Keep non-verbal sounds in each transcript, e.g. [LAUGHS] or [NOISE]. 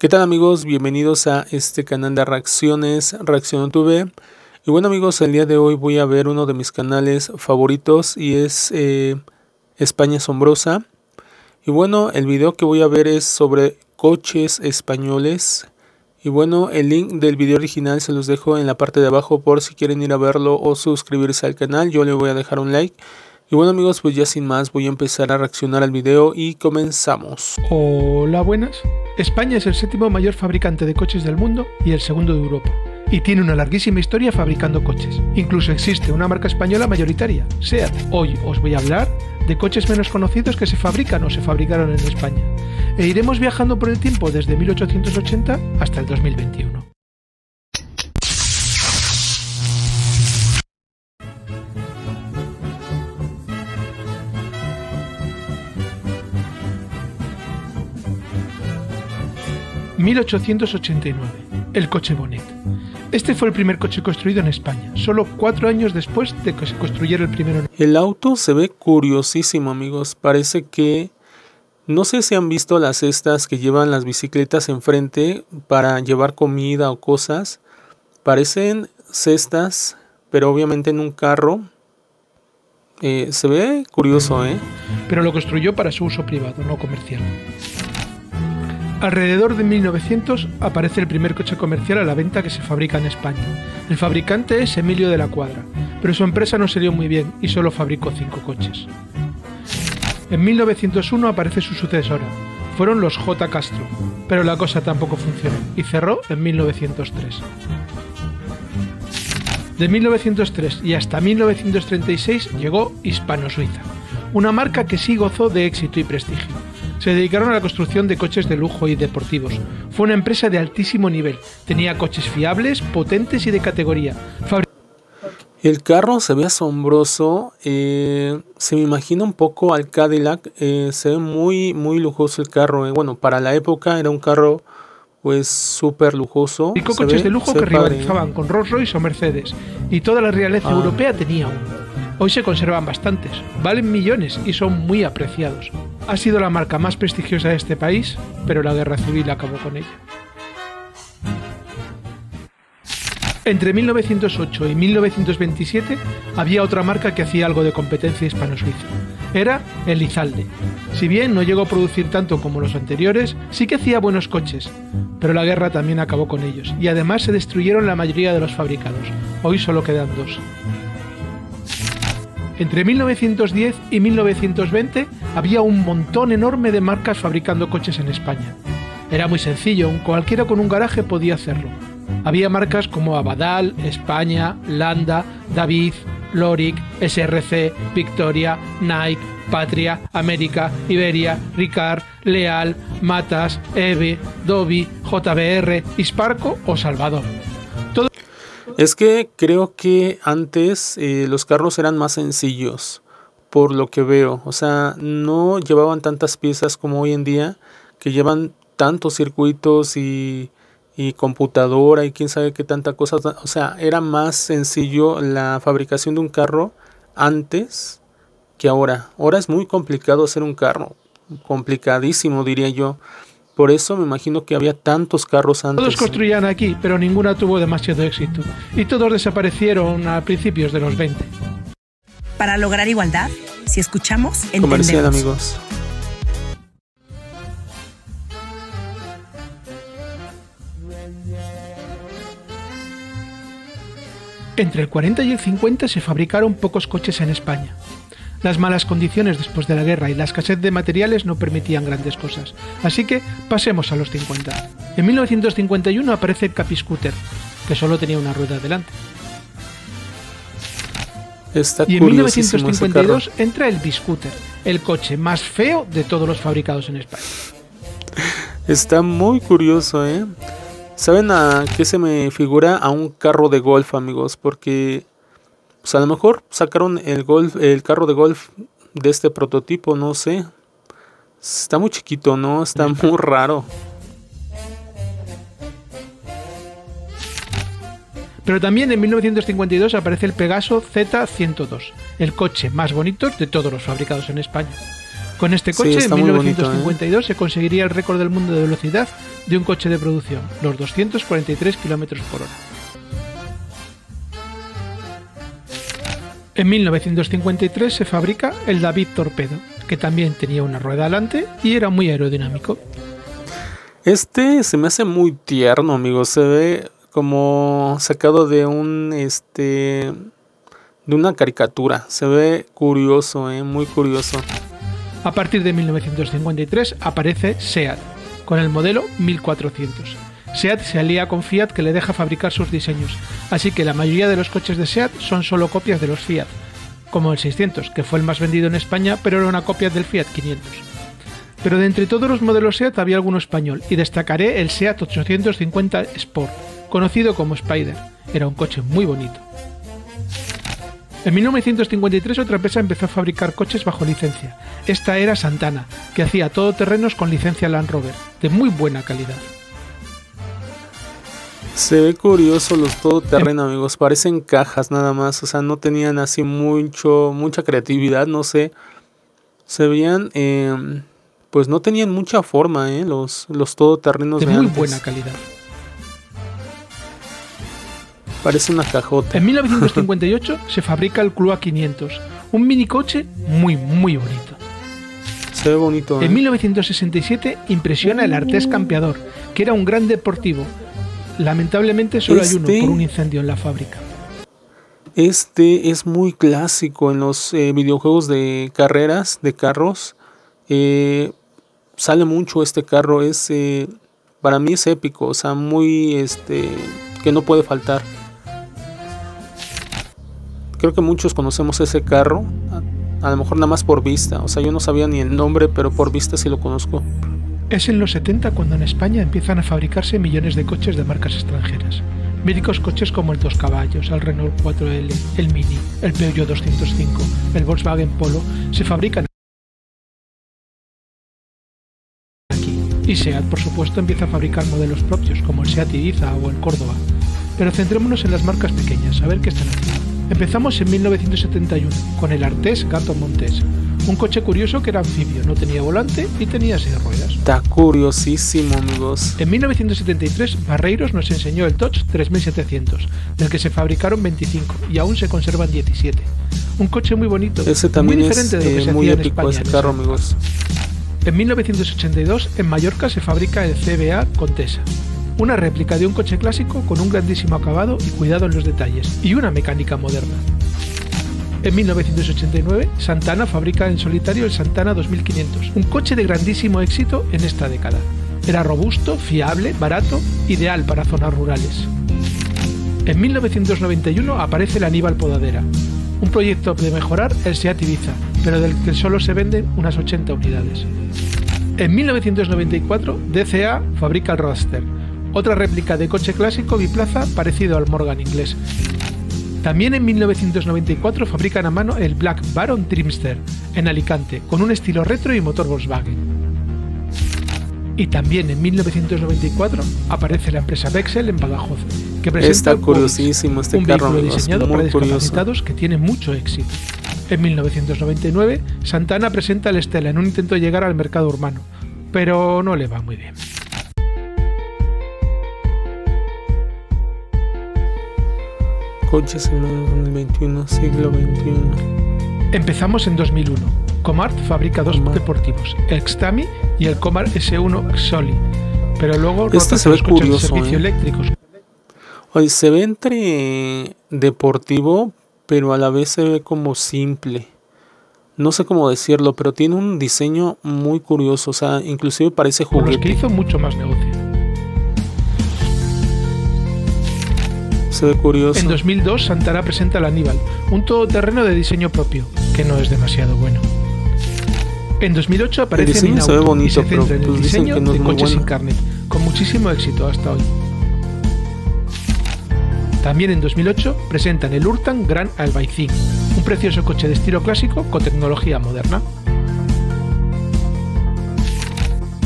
¿Qué tal amigos? Bienvenidos a este canal de reacciones Reacción TV. Y bueno amigos, el día de hoy voy a ver uno de mis canales favoritos y es eh, España Asombrosa. Y bueno, el video que voy a ver es sobre coches españoles. Y bueno, el link del video original se los dejo en la parte de abajo por si quieren ir a verlo o suscribirse al canal. Yo le voy a dejar un like. Y bueno amigos, pues ya sin más voy a empezar a reaccionar al video y comenzamos. Hola, buenas. España es el séptimo mayor fabricante de coches del mundo y el segundo de Europa. Y tiene una larguísima historia fabricando coches. Incluso existe una marca española mayoritaria, SEAT. Hoy os voy a hablar de coches menos conocidos que se fabrican o se fabricaron en España. E iremos viajando por el tiempo desde 1880 hasta el 2021. 1889. El coche Bonet. Este fue el primer coche construido en España, solo cuatro años después de que se construyera el primero. El auto se ve curiosísimo, amigos. Parece que no sé si han visto las cestas que llevan las bicicletas enfrente para llevar comida o cosas. Parecen cestas, pero obviamente en un carro. Eh, se ve curioso, ¿eh? Pero lo construyó para su uso privado, no comercial. Alrededor de 1900 aparece el primer coche comercial a la venta que se fabrica en España. El fabricante es Emilio de la Cuadra, pero su empresa no se dio muy bien y solo fabricó cinco coches. En 1901 aparece su sucesora, fueron los J. Castro, pero la cosa tampoco funcionó y cerró en 1903. De 1903 y hasta 1936 llegó Hispano Suiza, una marca que sí gozó de éxito y prestigio se dedicaron a la construcción de coches de lujo y deportivos. Fue una empresa de altísimo nivel. Tenía coches fiables, potentes y de categoría. el carro se ve asombroso, eh, se me imagina un poco al Cadillac, eh, se ve muy, muy lujoso el carro. Eh. Bueno, para la época era un carro pues súper lujoso. Y coches de lujo que rivalizaban con Rolls Royce o Mercedes, y toda la realeza ah. europea tenía uno. Hoy se conservan bastantes, valen millones y son muy apreciados. Ha sido la marca más prestigiosa de este país, pero la guerra civil acabó con ella. Entre 1908 y 1927 había otra marca que hacía algo de competencia hispano-suiza. Era el Izalde. Si bien no llegó a producir tanto como los anteriores, sí que hacía buenos coches, pero la guerra también acabó con ellos y además se destruyeron la mayoría de los fabricados. Hoy solo quedan dos. Entre 1910 y 1920 había un montón enorme de marcas fabricando coches en España. Era muy sencillo, cualquiera con un garaje podía hacerlo. Había marcas como Abadal, España, Landa, David, Loric, SRC, Victoria, Nike, Patria, América, Iberia, Ricard, Leal, Matas, Eve, Dobby, JBR, Hisparco o Salvador. Es que creo que antes eh, los carros eran más sencillos, por lo que veo. O sea, no llevaban tantas piezas como hoy en día, que llevan tantos circuitos y, y computadora y quién sabe qué tanta cosa. O sea, era más sencillo la fabricación de un carro antes que ahora. Ahora es muy complicado hacer un carro, complicadísimo diría yo. Por eso me imagino que había tantos carros antes. Todos construían aquí, pero ninguna tuvo demasiado éxito. Y todos desaparecieron a principios de los 20. Para lograr igualdad, si escuchamos, entendemos. Comercial, amigos. Entre el 40 y el 50 se fabricaron pocos coches en España. Las malas condiciones después de la guerra y la escasez de materiales no permitían grandes cosas. Así que pasemos a los 50. En 1951 aparece el Capiscooter, que solo tenía una rueda delante. y en 1952 entra el Biscooter, el coche más feo de todos los fabricados en España. Está muy curioso, ¿eh? ¿Saben a qué se me figura? A un carro de golf, amigos, porque pues a lo mejor sacaron el golf, el carro de golf de este prototipo, no sé. Está muy chiquito, ¿no? Está muy raro. Pero también en 1952 aparece el Pegaso Z102, el coche más bonito de todos los fabricados en España. Con este coche, en muy bonito, 1952, se conseguiría el récord del mundo de velocidad de un coche de producción, los 243 km por hora. En 1953 se fabrica el David Torpedo, que también tenía una rueda delante y era muy aerodinámico. Este se me hace muy tierno, amigos. Se ve como sacado de un este de una caricatura. Se ve curioso, eh, muy curioso. A partir de 1953 aparece SEAT, con el modelo 1400. SEAT se alía con Fiat que le deja fabricar sus diseños, así que la mayoría de los coches de SEAT son solo copias de los Fiat, como el 600, que fue el más vendido en España, pero era una copia del Fiat 500. Pero de entre todos los modelos SEAT había alguno español, y destacaré el SEAT 850 Sport, conocido como Spider. Era un coche muy bonito. En 1953 otra empresa empezó a fabricar coches bajo licencia. Esta era Santana, que hacía todoterrenos con licencia Land Rover, de muy buena calidad. Se ve curioso los todoterreno, amigos. Parecen cajas nada más. O sea, no tenían así mucho, mucha creatividad, no sé. Se veían, eh, pues no tenían mucha forma, eh, los, los todoterrenos De de muy antes. buena calidad. Parece una cajota. En 1958 [LAUGHS] se fabrica el Clua 500, un minicoche muy muy bonito. Se ve bonito. En eh. 1967 impresiona el Artés Campeador, que era un gran deportivo. Lamentablemente solo hay uno Este- por un incendio en la fábrica. Este es muy clásico en los eh, videojuegos de carreras, de carros. Eh, sale mucho este carro. Es eh, para mí es épico, o sea, muy este que no puede faltar. Creo que muchos conocemos ese carro, a, a lo mejor nada más por vista. O sea, yo no sabía ni el nombre, pero por vista sí lo conozco. Es en los 70 cuando en España empiezan a fabricarse millones de coches de marcas extranjeras. Míticos coches como el 2 caballos, el Renault 4L, el Mini, el Peugeot 205, el Volkswagen Polo se fabrican aquí. Y SEAT, por supuesto, empieza a fabricar modelos propios como el SEAT Ibiza o el Córdoba. Pero centrémonos en las marcas pequeñas, a ver qué están haciendo. Empezamos en 1971 con el Artés Gato Montés, un coche curioso que era anfibio, no tenía volante y tenía seis ruedas. Está curiosísimo, amigos. En 1973, Barreiros nos enseñó el Dodge 3700, del que se fabricaron 25 y aún se conservan 17. Un coche muy bonito, Ese también muy es diferente de lo que eh, se muy hacía en épico España. ese en carro, época. amigos. En 1982, en Mallorca se fabrica el CBA Contesa, una réplica de un coche clásico con un grandísimo acabado y cuidado en los detalles, y una mecánica moderna. En 1989, Santana fabrica en solitario el Santana 2500, un coche de grandísimo éxito en esta década. Era robusto, fiable, barato, ideal para zonas rurales. En 1991 aparece el Aníbal Podadera, un proyecto de mejorar el Seat Ibiza, pero del que solo se venden unas 80 unidades. En 1994, DCA fabrica el Roadster, otra réplica de coche clásico biplaza parecido al Morgan inglés. También en 1994 fabrican a mano el Black Baron Trimster en Alicante, con un estilo retro y motor Volkswagen. Y también en 1994 aparece la empresa Bexel en Badajoz, que presenta Está curiosísimo este un carro, vehículo diseñado para curioso. discapacitados que tiene mucho éxito. En 1999, Santana presenta el Stella en un intento de llegar al mercado urbano, pero no le va muy bien. Coches en el 21, siglo 21. Empezamos en 2001. Comart fabrica dos Comart. deportivos, el Xtami y el Comart S1 Xoli, pero luego Este se ve curioso, de servicio ¿eh? eléctricos. Oye, se ve entre deportivo, pero a la vez se ve como simple. No sé cómo decirlo, pero tiene un diseño muy curioso. O sea, inclusive parece por los que juguete. hizo mucho más negocio. Se ve curioso. En 2002, Santana presenta el Aníbal, un todoterreno de diseño propio, que no es demasiado bueno. En 2008 aparece diseño Minauto se ve y se pero centra en el pues diseño que no es de coches bueno. sin carnet, con muchísimo éxito hasta hoy. También en 2008 presentan el Urtan Gran Albaicín, un precioso coche de estilo clásico con tecnología moderna.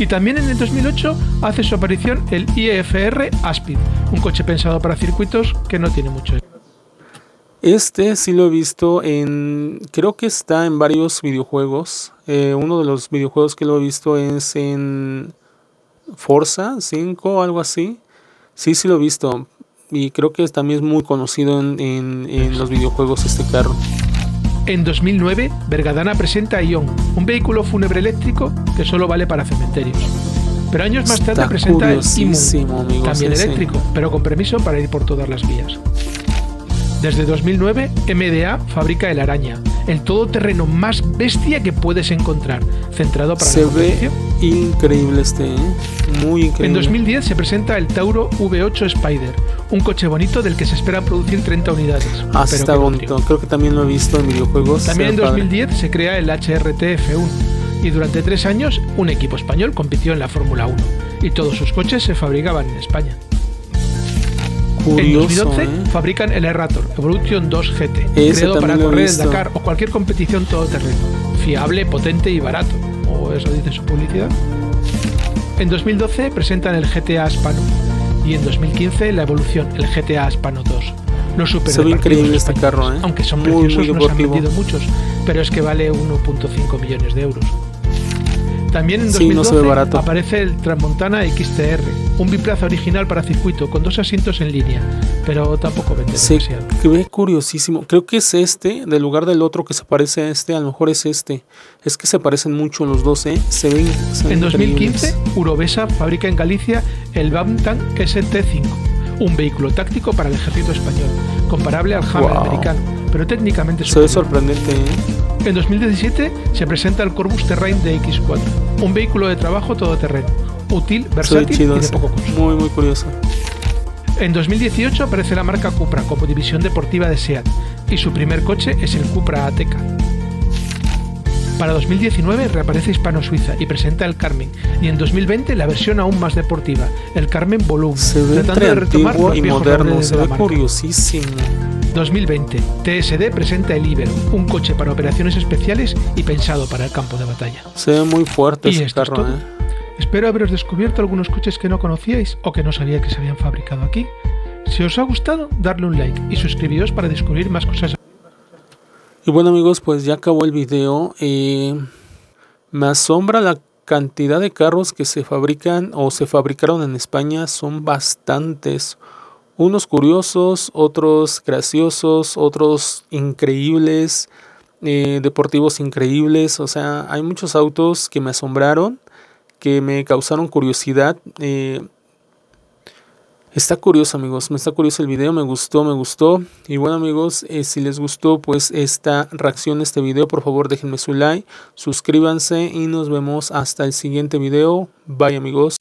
Y también en el 2008 hace su aparición el IFR Aspid, un coche pensado para circuitos que no tiene mucho. Este sí lo he visto en, creo que está en varios videojuegos. Eh, uno de los videojuegos que lo he visto es en Forza 5 o algo así. Sí, sí lo he visto. Y creo que también es muy conocido en los videojuegos este carro. En 2009, Bergadana presenta a Ion, un vehículo fúnebre eléctrico que solo vale para cementerios. Pero años más tarde presenta el Imun, también eléctrico, pero con permiso para ir por todas las vías. Desde 2009, MDA fabrica el Araña, el todoterreno más bestia que puedes encontrar, centrado para Se ve increíble este, ¿eh? muy increíble. En 2010 se presenta el Tauro V8 Spider, un coche bonito del que se espera producir 30 unidades. Ah, está bonito, creo que también lo he visto en videojuegos. También en 2010 se crea el HRT F1 y durante tres años un equipo español compitió en la Fórmula 1 y todos sus coches se fabricaban en España en 2011 ¿eh? fabrican el Errator Evolution 2 GT, creado para correr el Dakar o cualquier competición todoterreno. Fiable, potente y barato. O eso dice su publicidad. En 2012 presentan el GTA Aspano y en 2015 la evolución, el GTA Aspano 2. Los super Se ve increíble este carro, ¿eh? Aunque son preciosos, no se han vendido muchos, pero es que vale 1.5 millones de euros. También en 2012 aparece el Transmontana XTR, un biplaza original para circuito con dos asientos en línea, pero tampoco vende sí, Que ve curiosísimo. Creo que es este, del lugar del otro que se parece a este, a lo mejor es este. Es que se parecen mucho los dos, ¿eh? Se ven. en 2015, Urovesa fabrica en Galicia el Bamtank ST5, un vehículo táctico para el ejército español, comparable al Hammer americano, pero técnicamente Se ve sorprendente, ¿eh? En 2017 se el Corbus Terrain de X4, un vehículo de trabajo todoterreno, útil, versátil y de poco costo. Muy, muy curioso. En 2018 aparece la marca Cupra como división deportiva de SEAT y su primer coche es el Cupra Ateca. Para 2019 reaparece Hispano Suiza y presenta el Carmen y en 2020 la versión aún más deportiva, el Carmen Volume, se ve entre antiguo y moderno, se ve curiosísimo. 2020, TSD presenta el Ibero, un coche para operaciones especiales y pensado para el campo de batalla. Se ve muy fuerte ese carro, ¿eh? Espero haberos descubierto algunos coches que no conocíais o que no sabía que se habían fabricado aquí. Si os ha gustado, darle un like y suscribiros para descubrir más cosas. Y bueno amigos, pues ya acabó el video. Eh, me asombra la cantidad de carros que se fabrican o se fabricaron en España. Son bastantes unos curiosos, otros graciosos, otros increíbles, eh, deportivos increíbles. O sea, hay muchos autos que me asombraron, que me causaron curiosidad. Eh, está curioso amigos, me está curioso el video, me gustó, me gustó. Y bueno amigos, eh, si les gustó pues esta reacción este video, por favor déjenme su like, suscríbanse y nos vemos hasta el siguiente video. Bye amigos.